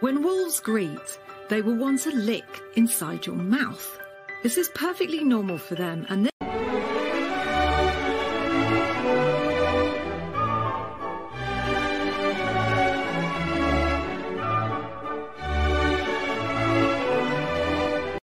When wolves greet, they will want a lick inside your mouth. This is perfectly normal for them and